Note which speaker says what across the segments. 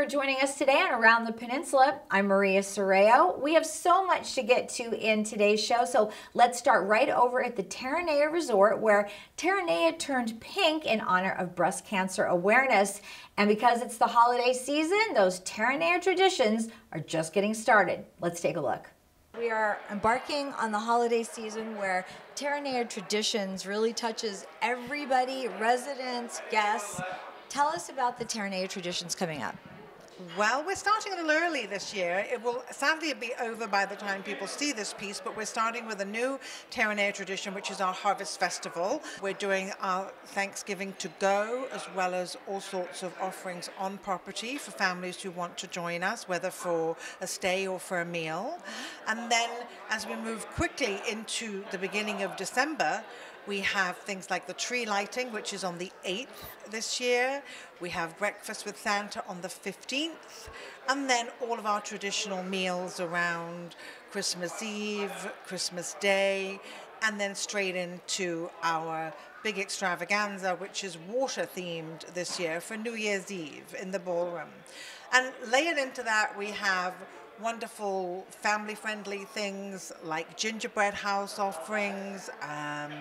Speaker 1: for joining us today on Around the Peninsula. I'm Maria Serrao. We have so much to get to in today's show, so let's start right over at the Terranea Resort, where Terranea turned pink in honor of breast cancer awareness. And because it's the holiday season, those Terranea traditions are just getting started. Let's take a look. We are embarking on the holiday season where Terranea Traditions really touches everybody, residents, guests. Tell us about the Terranea Traditions coming up.
Speaker 2: Well, we're starting a little early this year. It will sadly be over by the time people see this piece, but we're starting with a new Terranea tradition, which is our Harvest Festival. We're doing our Thanksgiving to go, as well as all sorts of offerings on property for families who want to join us, whether for a stay or for a meal. And then as we move quickly into the beginning of December, we have things like the tree lighting, which is on the 8th this year. We have breakfast with Santa on the 15th. And then all of our traditional meals around Christmas Eve, Christmas Day, and then straight into our big extravaganza, which is water themed this year for New Year's Eve in the ballroom. And layered into that, we have wonderful family friendly things like gingerbread house offerings, um,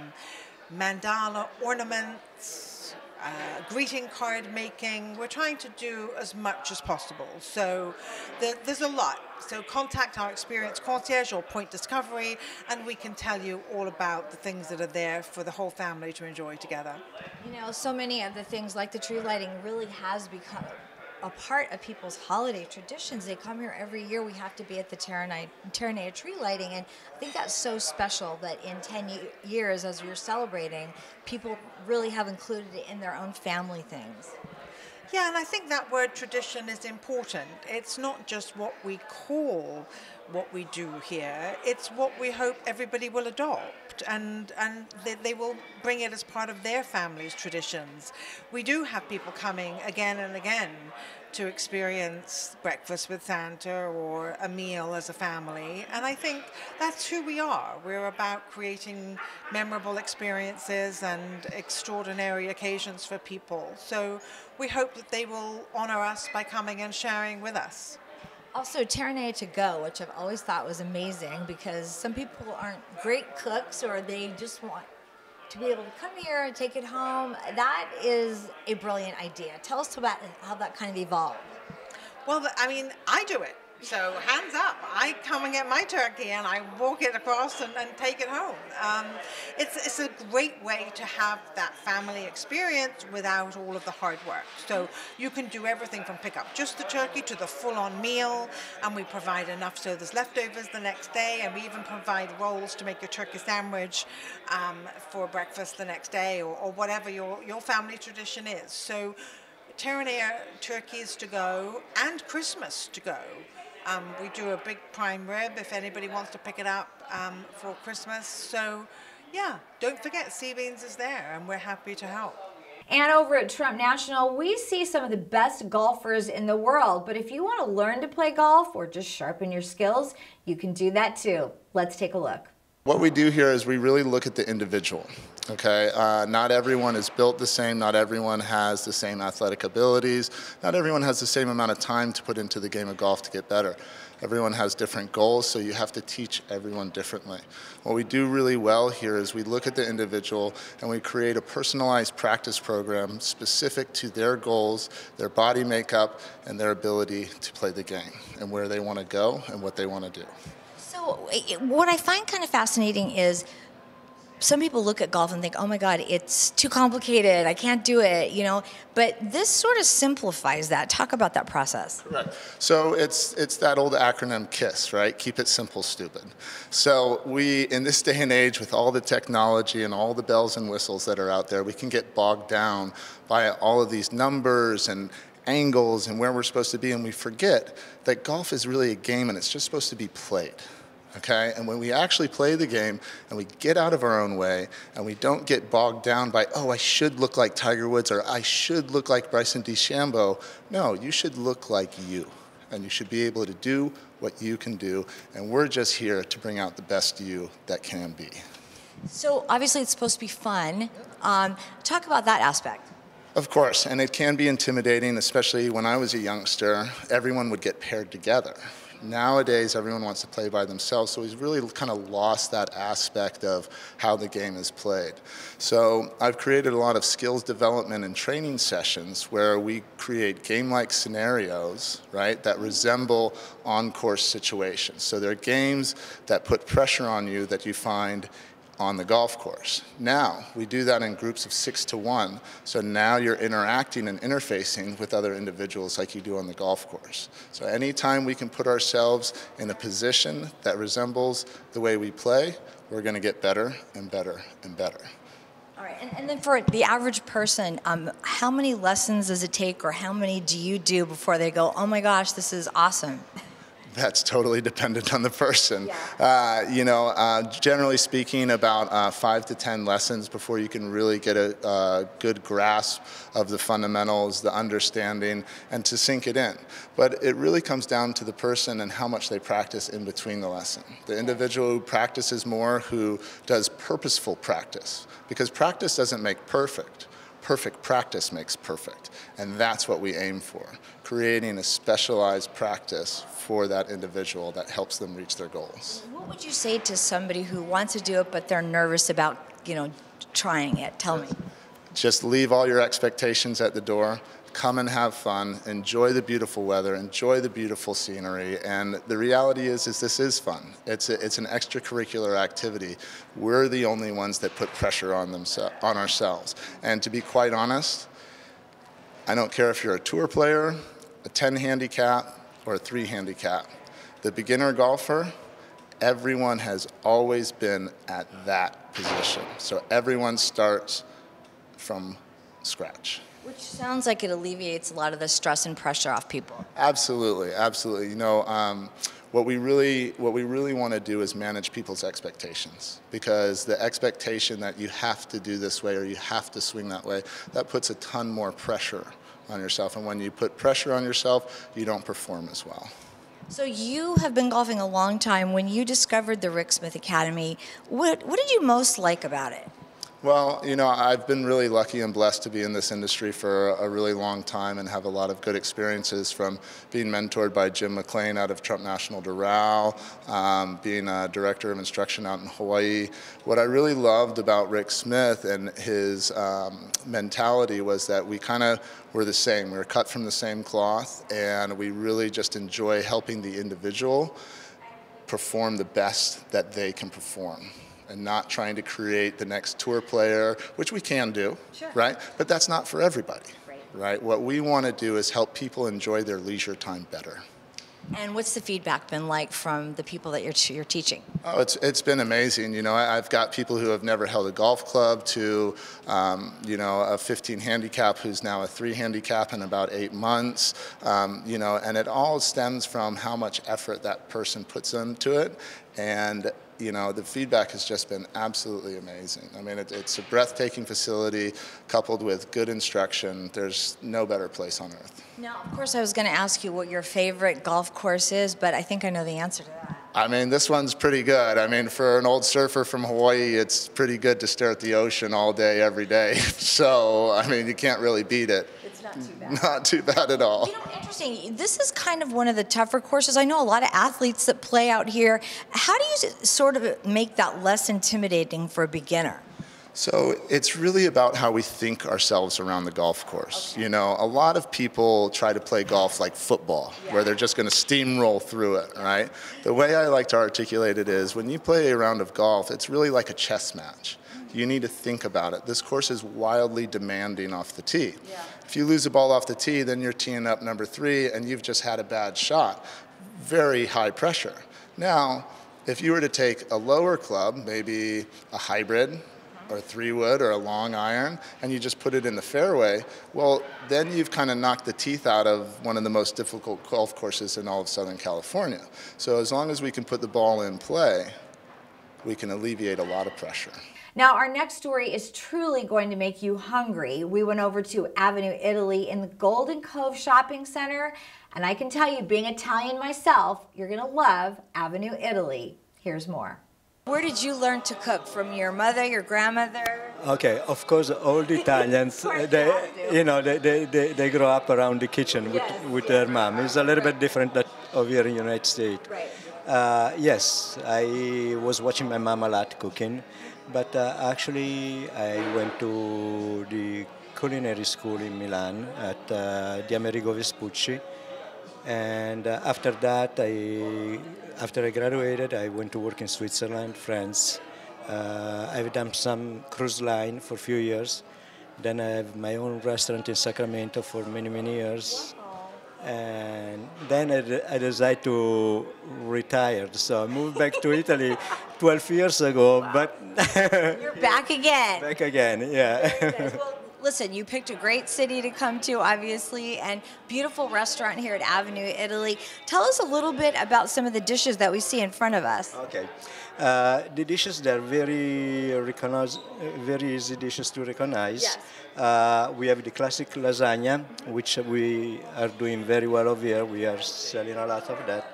Speaker 2: mandala ornaments, uh, greeting card making. We're trying to do as much as possible. So the, there's a lot. So contact our experience concierge or point discovery, and we can tell you all about the things that are there for the whole family to enjoy together.
Speaker 1: You know, so many of the things like the tree lighting really has become a part of people's holiday traditions. They come here every year. We have to be at the Terranea tree lighting, and I think that's so special that in 10 years, as you're celebrating, people really have included it in their own family things.
Speaker 2: Yeah, and I think that word tradition is important. It's not just what we call what we do here, it's what we hope everybody will adopt and, and they, they will bring it as part of their family's traditions. We do have people coming again and again to experience breakfast with Santa or a meal as a family. And I think that's who we are. We're about creating memorable experiences and extraordinary occasions for people. So we hope that they will honor us by coming and sharing with us.
Speaker 1: Also, Terranea to go, which I've always thought was amazing because some people aren't great cooks or they just want to be able to come here and take it home. That is a brilliant idea. Tell us about how that kind of evolved.
Speaker 2: Well, I mean, I do it. So hands up, I come and get my turkey and I walk it across and, and take it home. Um, it's, it's a great way to have that family experience without all of the hard work. So you can do everything from pick up just the turkey to the full-on meal, and we provide enough so there's leftovers the next day, and we even provide rolls to make your turkey sandwich um, for breakfast the next day, or, or whatever your, your family tradition is. So Terranea turkeys to go and Christmas to go. Um, we do a big prime rib if anybody wants to pick it up um, for Christmas. So, yeah, don't forget, Sea Beans is there and we're happy to help.
Speaker 1: And over at Trump National, we see some of the best golfers in the world. But if you want to learn to play golf or just sharpen your skills, you can do that too. Let's take a look.
Speaker 3: What we do here is we really look at the individual. Okay, uh, not everyone is built the same. Not everyone has the same athletic abilities. Not everyone has the same amount of time to put into the game of golf to get better. Everyone has different goals, so you have to teach everyone differently. What we do really well here is we look at the individual and we create a personalized practice program specific to their goals, their body makeup, and their ability to play the game, and where they want to go and what they want to do.
Speaker 1: So, what I find kind of fascinating is some people look at golf and think, oh my God, it's too complicated. I can't do it, you know. But this sort of simplifies that. Talk about that process.
Speaker 3: Correct. So it's it's that old acronym KISS, right? Keep it simple, stupid. So we, in this day and age, with all the technology and all the bells and whistles that are out there, we can get bogged down by all of these numbers and angles and where we're supposed to be, and we forget that golf is really a game and it's just supposed to be played okay? And when we actually play the game and we get out of our own way and we don't get bogged down by, oh, I should look like Tiger Woods or I should look like Bryson DeChambeau. No, you should look like you. And you should be able to do what you can do. And we're just here to bring out the best you that can be.
Speaker 1: So obviously it's supposed to be fun. Um, talk about that aspect.
Speaker 3: Of course, and it can be intimidating, especially when I was a youngster. Everyone would get paired together. Nowadays, everyone wants to play by themselves, so he's really kind of lost that aspect of how the game is played. So I've created a lot of skills development and training sessions where we create game-like scenarios, right, that resemble on-course situations. So they're games that put pressure on you that you find on the golf course. Now, we do that in groups of six to one, so now you're interacting and interfacing with other individuals like you do on the golf course. So anytime we can put ourselves in a position that resembles the way we play, we're gonna get better and better and better.
Speaker 1: All right, and, and then for the average person, um, how many lessons does it take or how many do you do before they go, oh my gosh, this is awesome?
Speaker 3: That's totally dependent on the person. Yeah. Uh, you know, uh, generally speaking, about uh, five to ten lessons before you can really get a, a, good grasp of the fundamentals, the understanding, and to sink it in. But it really comes down to the person and how much they practice in between the lesson. The individual who practices more, who does purposeful practice, because practice doesn't make perfect perfect practice makes perfect. And that's what we aim for, creating a specialized practice for that individual that helps them reach their goals.
Speaker 1: What would you say to somebody who wants to do it but they're nervous about, you know, trying it? Tell me.
Speaker 3: Just leave all your expectations at the door. Come and have fun. Enjoy the beautiful weather. Enjoy the beautiful scenery. And the reality is, is this is fun. It's a, it's an extracurricular activity. We're the only ones that put pressure on on ourselves. And to be quite honest, I don't care if you're a tour player, a 10 handicap, or a three handicap. The beginner golfer, everyone has always been at that position. So everyone starts from scratch.
Speaker 1: Which sounds like it alleviates a lot of the stress and pressure off people.
Speaker 3: Absolutely, absolutely. You know, um, what we really what we really want to do is manage people's expectations because the expectation that you have to do this way or you have to swing that way that puts a ton more pressure on yourself. And when you put pressure on yourself, you don't perform as well.
Speaker 1: So you have been golfing a long time. When you discovered the Rick Smith Academy, what, what did you most like about it?
Speaker 3: Well, you know, I've been really lucky and blessed to be in this industry for a really long time and have a lot of good experiences from being mentored by Jim McLean out of Trump National Doral, um, being a director of instruction out in Hawaii. What I really loved about Rick Smith and his um, mentality was that we kind of were the same. We were cut from the same cloth, and we really just enjoy helping the individual perform the best that they can perform and not trying to create the next tour player, which we can do, sure. right? But that's not for everybody, right. right? What we want to do is help people enjoy their leisure time better.
Speaker 1: And what's the feedback been like from the people that you're, you're teaching?
Speaker 3: Oh, it's, it's been amazing. You know, I've got people who have never held a golf club to, um, you know, a 15 handicap who's now a three handicap in about eight months. Um, you know, and it all stems from how much effort that person puts into it. And you know, the feedback has just been absolutely amazing. I mean, it, it's a breathtaking facility coupled with good instruction. There's no better place on earth.
Speaker 1: Now, of course, I was going to ask you what your favorite golf course is, but I think I know the answer to that.
Speaker 3: I mean, this one's pretty good. I mean, for an old surfer from Hawaii, it's pretty good to stare at the ocean all day, every day. So, I mean, you can't really beat it.
Speaker 1: It's not too bad.
Speaker 3: Not too bad at all.
Speaker 1: You know, interesting. This is kind of one of the tougher courses. I know a lot of athletes that play out here. How do you sort of make that less intimidating for a beginner?
Speaker 3: So it's really about how we think ourselves around the golf course. Okay. You know, a lot of people try to play golf like football, yeah. where they're just going to steamroll through it, right? The way I like to articulate it is when you play a round of golf, it's really like a chess match. Mm-hmm. You need to think about it. This course is wildly demanding off the tee. Yeah. If you lose a ball off the tee, then you're teeing up number three and you've just had a bad shot. Very high pressure. Now, if you were to take a lower club, maybe a hybrid, or three wood or a long iron and you just put it in the fairway, well, then you've kind of knocked the teeth out of one of the most difficult golf courses in all of Southern California. So as long as we can put the ball in play, we can alleviate a lot of pressure.
Speaker 1: Now, our next story is truly going to make you hungry. We went over to Avenue Italy in the Golden Cove Shopping Center, and I can tell you, being Italian myself, you're going to love Avenue Italy. Here's more. Where did you learn to cook? From your mother, your grandmother?
Speaker 4: Okay, of course, all the Italians, they,
Speaker 1: you have to.
Speaker 4: you know, they, they, they, they grow up around the kitchen with,
Speaker 1: Yes,
Speaker 4: with
Speaker 1: yes,
Speaker 4: their mom. It's a little bit different that over here in the United States.
Speaker 1: Right.
Speaker 4: Uh, yes, I was watching my mom a lot cooking, but uh, actually I went to the culinary school in Milan at uh, the Amerigo Vespucci. And uh, after that, I, after I graduated, I went to work in Switzerland, France. Uh, I've done some cruise line for a few years. Then I have my own restaurant in Sacramento for many, many years. And then I, I decided to retire. So I moved back to Italy 12 years ago, but
Speaker 1: You're back again.
Speaker 4: back again, yeah.
Speaker 1: Listen, you picked a great city to come to, obviously, and beautiful restaurant here at Avenue Italy. Tell us a little bit about some of the dishes that we see in front of us.
Speaker 4: Okay. Uh, the dishes they're very recognize, uh, very easy dishes to recognize.
Speaker 1: Yes.
Speaker 4: Uh, we have the classic lasagna, which we are doing very well over here. We are selling a lot of that.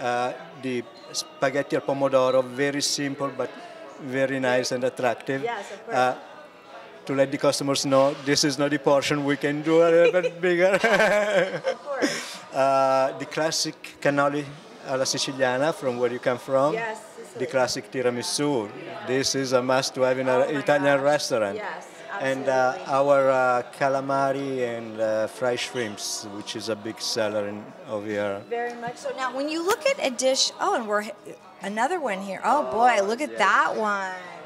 Speaker 4: Uh, the spaghetti al pomodoro, very simple but very nice and attractive.
Speaker 1: Yes, of course.
Speaker 4: To let the customers know this is not the portion, we can do a little bit bigger.
Speaker 1: Of course.
Speaker 4: Uh, the classic cannoli alla siciliana from where you come from.
Speaker 1: Yes,
Speaker 4: The classic tiramisu. This is a must to have in an Italian restaurant.
Speaker 1: Yes,
Speaker 4: And uh, our uh, calamari and uh, fried shrimps, which is a big seller in, over here.
Speaker 1: Very much so. Now, when you look at a dish, oh, and we're another one here. Oh boy, look at that one.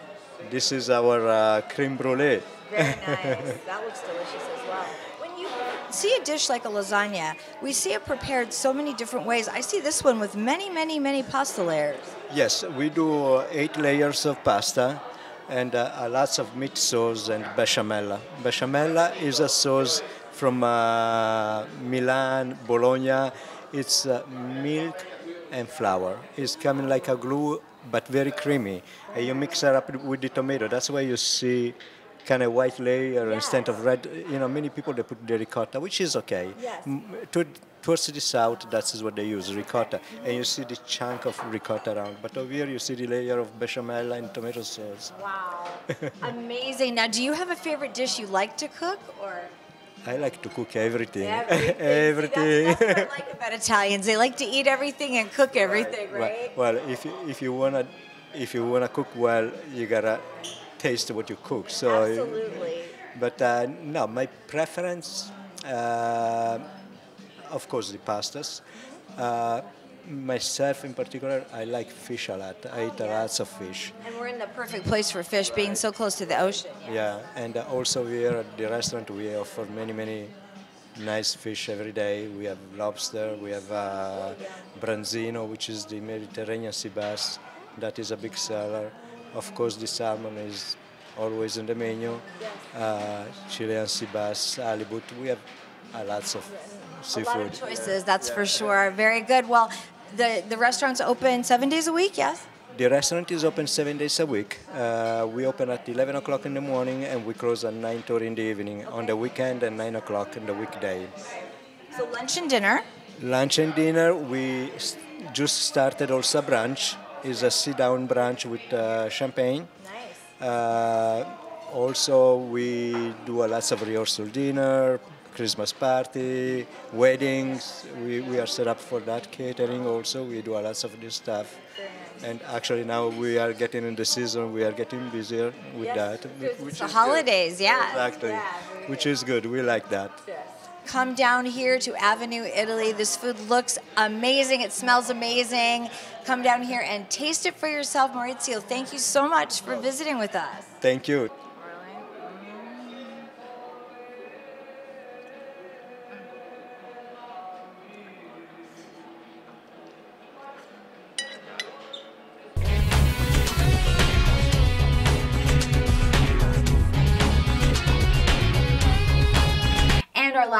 Speaker 4: This is our uh, creme brulee.
Speaker 1: Very nice. that looks delicious as well. When you see a dish like a lasagna, we see it prepared so many different ways. I see this one with many, many, many pasta layers.
Speaker 4: Yes, we do eight layers of pasta and uh, lots of meat sauce and bechamel. Bechamel is a sauce from uh, Milan, Bologna. It's uh, milk and flour. It's coming like a glue, but very creamy. And you mix it up with the tomato. That's why you see kind of white layer instead of red. You know, many people they put the ricotta, which is okay.
Speaker 1: Yes.
Speaker 4: To, towards the south, that's what they use, ricotta. And you see the chunk of ricotta around. But over here, you see the layer of bechamel and tomato sauce.
Speaker 1: Wow. Amazing. Now, do you have a favorite dish you like to cook or?
Speaker 4: I like to cook everything.
Speaker 1: Everything. See,
Speaker 4: everything.
Speaker 1: That's, that's what I like about Italians. They like to eat everything and cook everything, right?
Speaker 4: Well, well, if you, if you wanna if you wanna cook well, you gotta taste what you cook. So,
Speaker 1: Absolutely.
Speaker 4: But uh, no, my preference, uh, of course, the pastas. Uh, myself in particular, I like fish a lot. I eat lots of fish.
Speaker 1: And we're in the perfect place for fish, being so close to the ocean.
Speaker 4: Yeah, and uh, also here at the restaurant we offer many, many nice fish every day. We have lobster, we have uh, branzino, which is the Mediterranean sea bass. That is a big seller. Of course, the salmon is always in the menu. Uh, Chilean sea bass, halibut. We have uh, lots of
Speaker 1: A
Speaker 4: seafood.
Speaker 1: lot of choices, that's for sure. Very good. Well, the, the restaurant's open seven days a week, yes?
Speaker 4: The restaurant is open seven days a week. Uh, we open at 11 o'clock in the morning and we close at 9.30 in the evening on the weekend and 9 o'clock in the weekday.
Speaker 1: So lunch and dinner.
Speaker 4: Lunch and dinner, we just started also brunch. Is a sit-down brunch with uh, champagne.
Speaker 1: Nice.
Speaker 4: Uh, also, we do a lots of rehearsal dinner, Christmas party, weddings. We, we are set up for that catering also. We do a lot of this stuff. And actually now we are getting in the season, we are getting busier with that.
Speaker 1: It's the holidays,
Speaker 4: good.
Speaker 1: yeah.
Speaker 4: Exactly.
Speaker 1: Yeah,
Speaker 4: Which is good, we like that.
Speaker 1: Come down here to Avenue Italy. This food looks amazing. It smells amazing. Come down here and taste it for yourself. Maurizio, thank you so much for visiting with us.
Speaker 4: Thank you.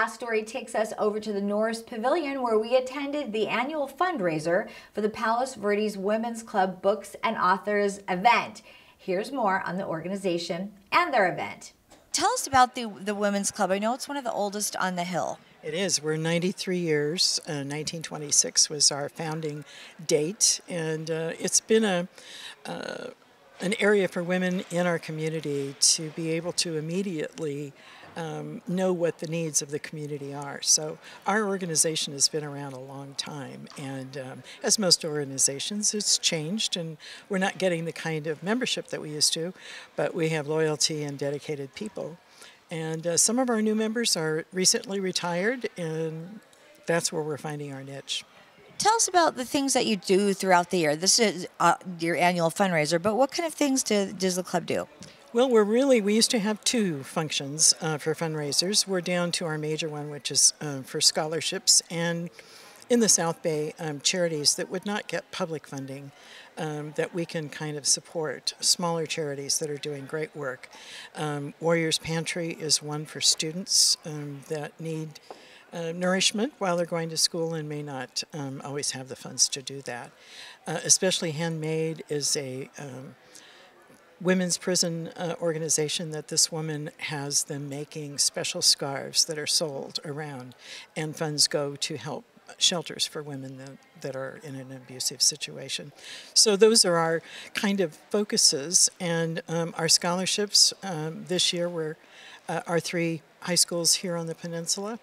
Speaker 1: Last story takes us over to the Norris Pavilion where we attended the annual fundraiser for the Palos Verdes Women's Club Books and Authors event. Here's more on the organization and their event. Tell us about the, the Women's Club. I know it's one of the oldest on the Hill.
Speaker 5: It is. We're 93 years. Uh, 1926 was our founding date, and uh, it's been a uh, an area for women in our community to be able to immediately um, know what the needs of the community are. So our organization has been around a long time, and um, as most organizations, it's changed, and we're not getting the kind of membership that we used to, but we have loyalty and dedicated people. And uh, some of our new members are recently retired, and that's where we're finding our niche.
Speaker 1: Tell us about the things that you do throughout the year. This is uh, your annual fundraiser, but what kind of things do, does the club do?
Speaker 5: Well, we're really, we used to have two functions uh, for fundraisers. We're down to our major one, which is uh, for scholarships, and in the South Bay, um, charities that would not get public funding. Um, that we can kind of support smaller charities that are doing great work. Um, Warriors Pantry is one for students um, that need uh, nourishment while they're going to school and may not um, always have the funds to do that. Uh, especially Handmade is a um, women's prison uh, organization that this woman has them making special scarves that are sold around, and funds go to help shelters for women that, that are in an abusive situation. So those are our kind of focuses, and um, our scholarships um, this year were uh, our three high schools here on the peninsula,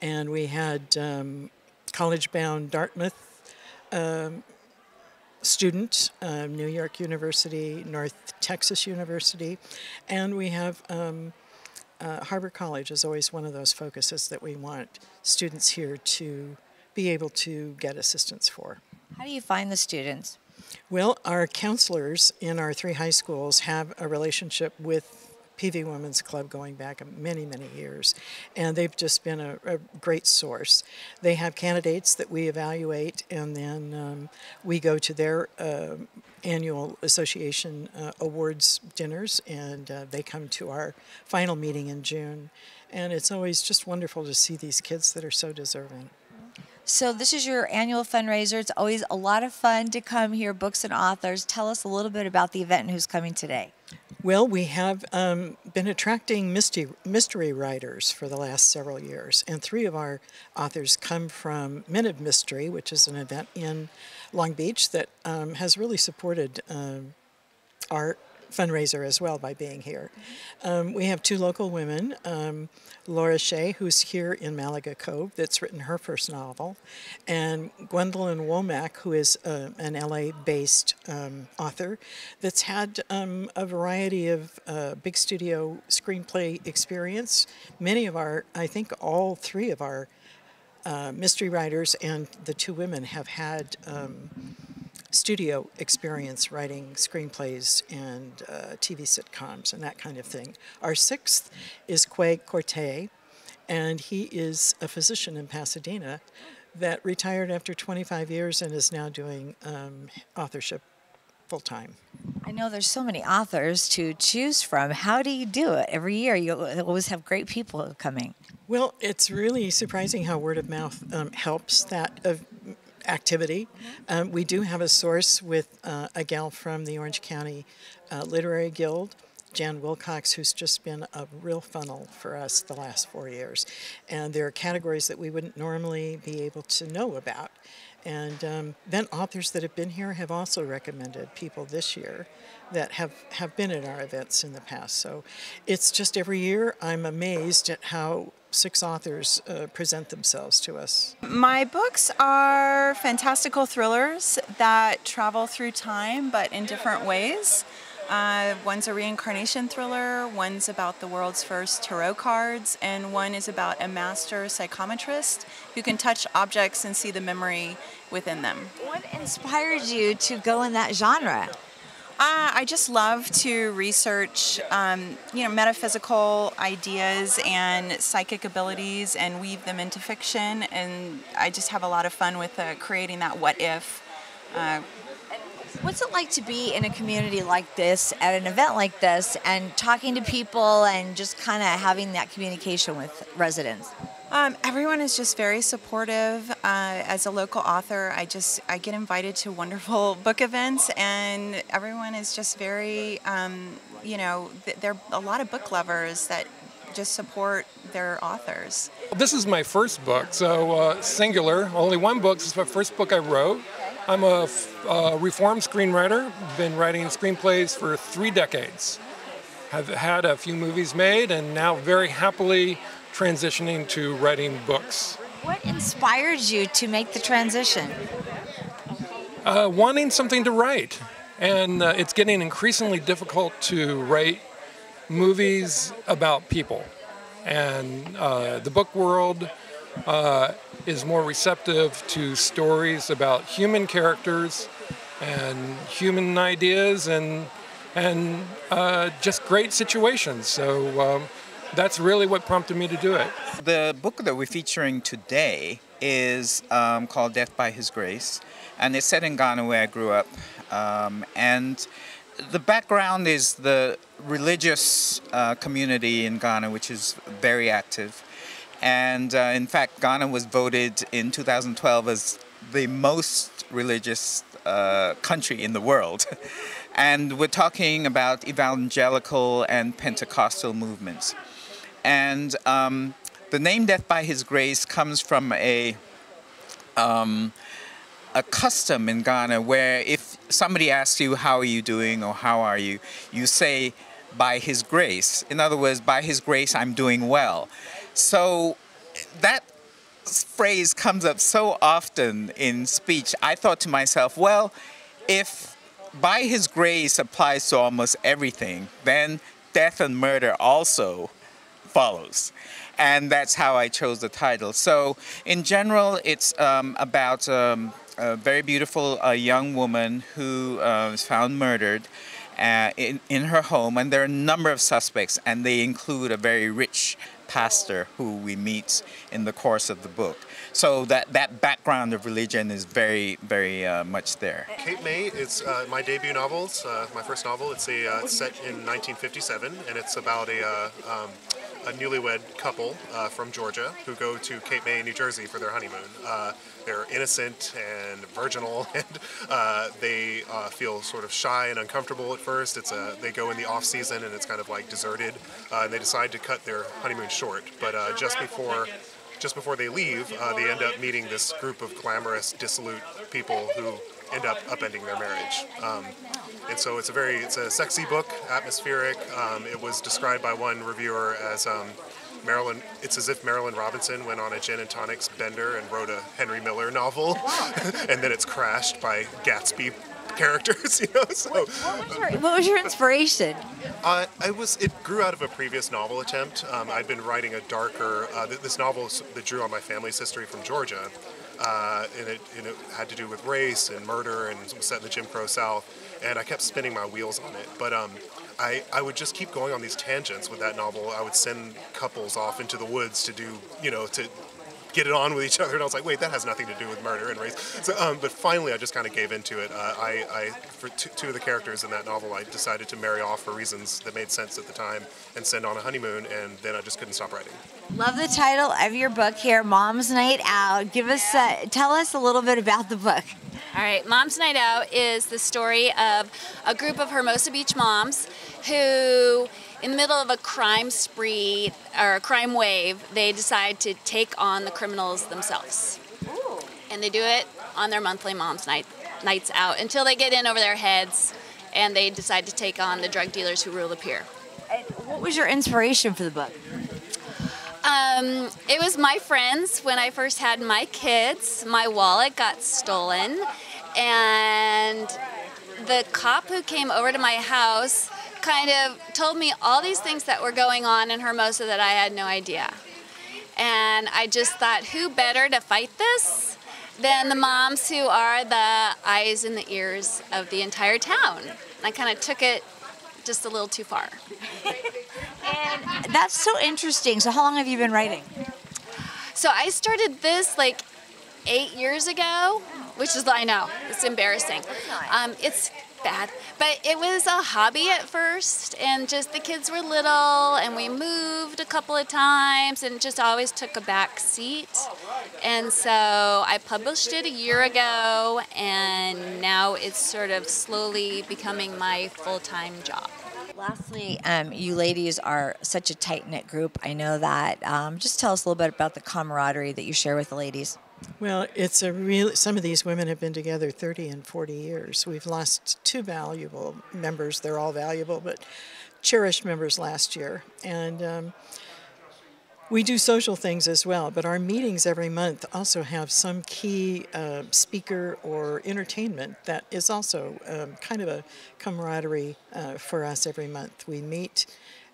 Speaker 5: and we had um, college-bound Dartmouth. Um, student, uh, New York University, North Texas University, and we have um, uh, Harbor College is always one of those focuses that we want students here to be able to get assistance for.
Speaker 1: How do you find the students?
Speaker 5: Well, our counselors in our three high schools have a relationship with PV Women's Club going back many, many years, and they've just been a, a great source. They have candidates that we evaluate, and then um, we go to their uh, annual association uh, awards dinners, and uh, they come to our final meeting in June. And it's always just wonderful to see these kids that are so deserving.
Speaker 1: So this is your annual fundraiser. It's always a lot of fun to come here, books and authors. Tell us a little bit about the event and who's coming today.
Speaker 5: Well, we have um, been attracting mystery, mystery writers for the last several years, and three of our authors come from Men of Mystery, which is an event in Long Beach that um, has really supported um, our fundraiser as well by being here. Um, we have two local women, um, Laura Shea, who's here in Malaga Cove, that's written her first novel, and Gwendolyn Womack, who is uh, an LA-based um, author that's had um, a variety of uh, big studio screenplay experience. Many of our, I think all three of our uh, mystery writers and the two women have had um, studio experience writing screenplays and uh, TV sitcoms and that kind of thing. Our sixth is Kwei Quartey, and he is a physician in Pasadena that retired after 25 years and is now doing um, authorship full time.
Speaker 1: I know there's so many authors to choose from. How do you do it? Every year you always have great people coming.
Speaker 5: Well, it's really surprising how word of mouth um, helps that of activity. Um, we do have a source with uh, a gal from the Orange County uh, Literary Guild, Jan Wilcox, who's just been a real funnel for us the last four years. And there are categories that we wouldn't normally be able to know about. And um, then authors that have been here have also recommended people this year that have, have been at our events in the past. So it's just every year I'm amazed at how six authors uh, present themselves to us.
Speaker 6: My books are fantastical thrillers that travel through time but in different ways. Uh, one's a reincarnation thriller, one's about the world's first tarot cards, and one is about a master psychometrist who can touch objects and see the memory within them.
Speaker 1: What inspired you to go in that genre?
Speaker 6: Uh, I just love to research, um, you know, metaphysical ideas and psychic abilities and weave them into fiction. And I just have a lot of fun with uh, creating that what if. Uh,
Speaker 1: What's it like to be in a community like this, at an event like this, and talking to people and just kind of having that communication with residents?
Speaker 6: Um, everyone is just very supportive. Uh, as a local author, I just I get invited to wonderful book events, and everyone is just very, um, you know, there are a lot of book lovers that just support their authors.
Speaker 7: This is my first book, so uh, singular, only one book. This is the first book I wrote. I'm a uh, reformed screenwriter, been writing screenplays for three decades. Have had a few movies made and now very happily transitioning to writing books.
Speaker 1: What inspired you to make the transition?
Speaker 7: Uh, wanting something to write. And uh, it's getting increasingly difficult to write movies about people. And uh, the book world uh, is more receptive to stories about human characters and human ideas and and uh, just great situations. So um, that's really what prompted me to do it.
Speaker 8: The book that we're featuring today is um, called Death by His Grace, and it's set in Ghana where I grew up. Um, and the background is the religious uh, community in Ghana, which is very active. And uh, in fact, Ghana was voted in 2012 as the most religious uh, country in the world. and we're talking about evangelical and Pentecostal movements. And um, the name Death by His Grace comes from a um, a custom in Ghana where if somebody asks you how are you doing or how are you, you say by His grace. In other words, by His grace I'm doing well. So that phrase comes up so often in speech. I thought to myself, well, if by His grace applies to almost everything, then death and murder also follows. And that's how I chose the title. So, in general, it's um, about um, a very beautiful uh, young woman who uh, was found murdered uh, in, in her home, and there are a number of suspects, and they include a very rich pastor who we meet in the course of the book. So that, that background of religion is very, very uh, much there.
Speaker 9: Cape May is uh, my debut novel. It's uh, my first novel. It's a uh, set in 1957, and it's about a, uh, um, a newlywed couple uh, from Georgia who go to Cape May, New Jersey for their honeymoon. Uh, they're innocent and virginal, and uh, they uh, feel sort of shy and uncomfortable at first. It's a, they go in the off season, and it's kind of like deserted, and they decide to cut their honeymoon short. But just before just before they leave, uh, they end up meeting this group of glamorous, dissolute people who end up upending their marriage. Um, and so it's a very, it's a sexy book, atmospheric. Um, it was described by one reviewer as um, Marilynne, it's as if Marilynne Robinson went on a gin and tonics bender and wrote a Henry Miller novel, and then it's crashed by Gatsby characters, you know. So,
Speaker 1: what, what, was, your, what was your inspiration?
Speaker 9: Uh, I was. It grew out of a previous novel attempt. Um, I'd been writing a darker. Uh, this novel that drew on my family's history from Georgia, uh, and, it, and, it, had to do with race and murder, and was set in the Jim Crow South. And I kept spinning my wheels on it, but. Um, I, I would just keep going on these tangents with that novel. I would send couples off into the woods to do, you know, to get it on with each other. And I was like, wait, that has nothing to do with murder and race. So, um, but finally, I just kind of gave into it. Uh, I, I, for two, two, of the characters in that novel, I decided to marry off for reasons that made sense at the time and send on a honeymoon, and then I just couldn't stop writing.
Speaker 1: Love the title of your book here, Mom's Night Out. Give us, uh, tell us a little bit about the book.
Speaker 10: All right, Mom's Night Out is the story of a group of Hermosa Beach moms who in the middle of a crime spree or a crime wave, they decide to take on the criminals themselves. Ooh. And they do it on their monthly mom's night nights out until they get in over their heads and they decide to take on the drug dealers who rule the pier.
Speaker 1: what was your inspiration for the book?
Speaker 10: Um, it was my friends when I first had my kids. My wallet got stolen, and the cop who came over to my house kind of told me all these things that were going on in Hermosa that I had no idea. And I just thought, who better to fight this than the moms who are the eyes and the ears of the entire town? And I kind of took it just a little too far.
Speaker 1: and that's so interesting. So, how long have you been writing?
Speaker 10: So, I started this like eight years ago, which is, I know, it's embarrassing. Um, it's bad. But it was a hobby at first, and just the kids were little, and we moved a couple of times, and just always took a back seat. And so I published it a year ago, and now it's sort of slowly becoming my full time job.
Speaker 1: Lastly, um, you ladies are such a tight knit group. I know that. Um, just tell us a little bit about the camaraderie that you share with the ladies.
Speaker 5: Well, it's a real. Some of these women have been together 30 and 40 years. We've lost two valuable members. They're all valuable, but cherished members last year. And um, we do social things as well, but our meetings every month also have some key uh, speaker or entertainment that is also um, kind of a camaraderie uh, for us every month. We meet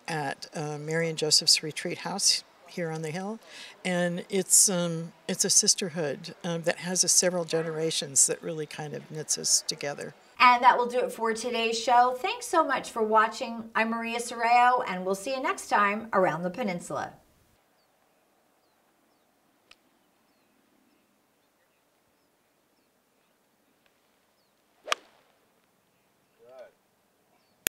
Speaker 5: at uh, Mary and Joseph's Retreat House here on the hill, and it's um, it's a sisterhood um, that has a several generations that really kind of knits us together.
Speaker 1: And that will do it for today's show. Thanks so much for watching. I'm Maria Serrao, and we'll see you next time around the peninsula.